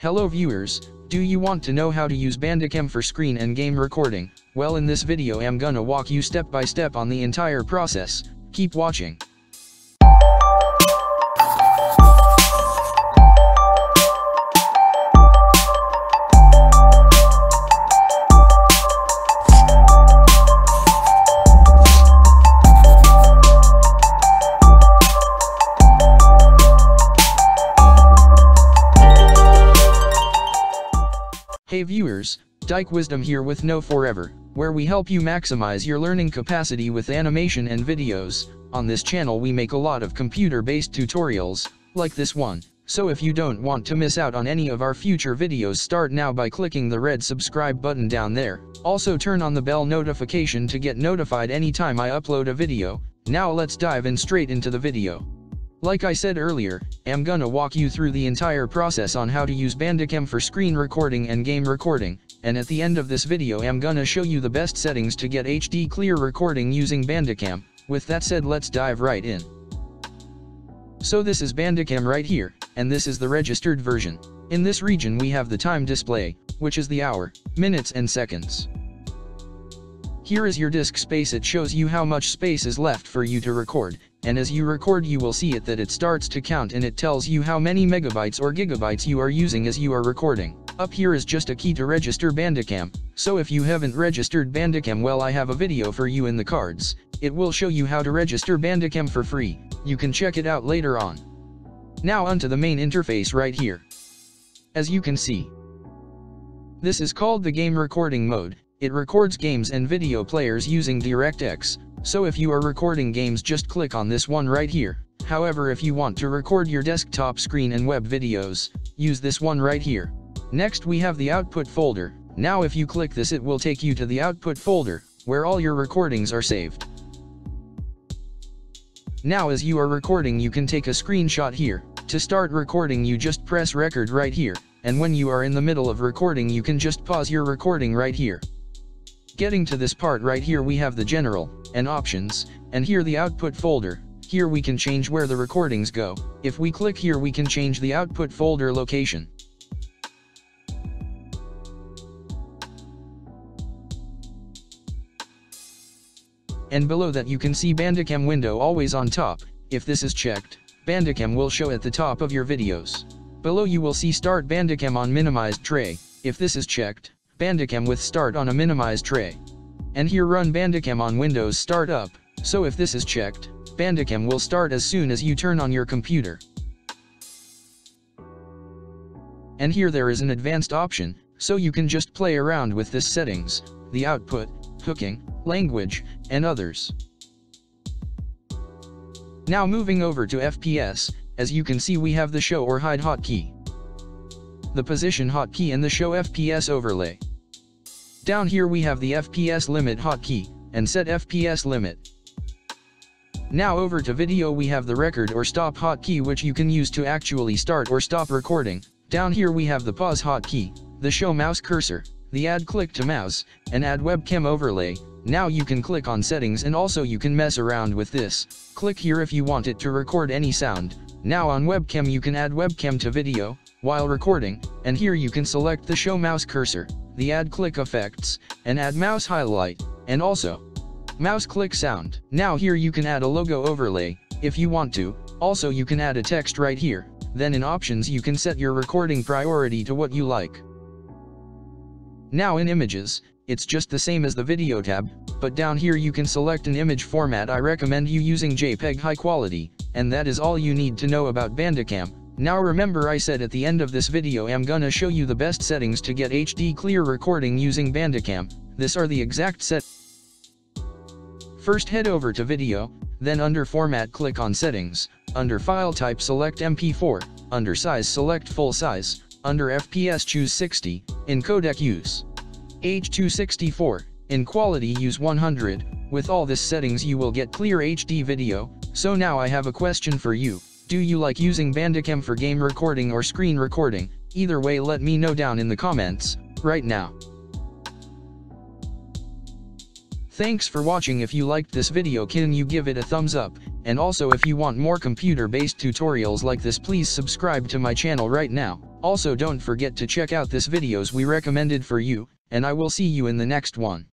Hello viewers, do you want to know how to use Bandicam for screen and game recording? Well in this video I'm gonna walk you step by step on the entire process, keep watching. Hey viewers, Dike Wisdom here with Know Forever, where we help you maximize your learning capacity with animation and videos. On this channel we make a lot of computer-based tutorials, like this one. So if you don't want to miss out on any of our future videos start now by clicking the red subscribe button down there. Also turn on the bell notification to get notified anytime I upload a video. Now let's dive in straight into the video. Like I said earlier, I'm gonna walk you through the entire process on how to use Bandicam for screen recording and game recording, and at the end of this video I'm gonna show you the best settings to get HD clear recording using Bandicam. With that said let's dive right in. So this is Bandicam right here, and this is the registered version. In this region we have the time display, which is the hour, minutes and seconds. Here is your disk space it shows you how much space is left for you to record, and as you record you will see it that it starts to count and it tells you how many megabytes or gigabytes you are using as you are recording. Up here is just a key to register Bandicam, so if you haven't registered Bandicam well I have a video for you in the cards, it will show you how to register Bandicam for free, you can check it out later on. Now onto the main interface right here. As you can see, this is called the game recording mode, it records games and video players using DirectX, so if you are recording games just click on this one right here. However if you want to record your desktop screen and web videos, use this one right here. Next we have the output folder, now if you click this it will take you to the output folder, where all your recordings are saved. Now as you are recording you can take a screenshot here, to start recording you just press record right here, and when you are in the middle of recording you can just pause your recording right here. Getting to this part right here we have the general, and options, and here the output folder, here we can change where the recordings go, if we click here we can change the output folder location. And below that you can see Bandicam window always on top, if this is checked, Bandicam will show at the top of your videos. Below you will see start Bandicam on minimized tray, if this is checked, Bandicam with start on a minimized tray. And here run Bandicam on Windows Startup, so if this is checked, Bandicam will start as soon as you turn on your computer. And here there is an advanced option, so you can just play around with this settings, the output, hooking, language, and others. Now moving over to FPS, as you can see we have the show or hide hotkey the position hotkey and the show FPS overlay. Down here we have the FPS limit hotkey, and set FPS limit. Now over to video we have the record or stop hotkey which you can use to actually start or stop recording. Down here we have the pause hotkey, the show mouse cursor, the add click to mouse, and add webcam overlay. Now you can click on settings and also you can mess around with this. Click here if you want it to record any sound. Now on webcam you can add webcam to video, while recording, and here you can select the show mouse cursor, the add click effects, and add mouse highlight, and also mouse click sound. Now here you can add a logo overlay, if you want to, also you can add a text right here, then in options you can set your recording priority to what you like. Now in images, it's just the same as the video tab, but down here you can select an image format I recommend you using JPEG high quality, and that is all you need to know about Bandicam. Now remember I said at the end of this video I'm gonna show you the best settings to get HD clear recording using Bandicam, this are the exact set. First head over to video, then under format click on settings, under file type select MP4, under size select full size, under FPS choose 60, in codec use H264, in quality use 100, with all this settings you will get clear HD video, so now I have a question for you. Do you like using Bandicam for game recording or screen recording? Either way let me know down in the comments, right now. Thanks for watching if you liked this video can you give it a thumbs up, And also if you want more computer-based tutorials like this please subscribe to my channel right now. Also don't forget to check out this videos we recommended for you, and I will see you in the next one.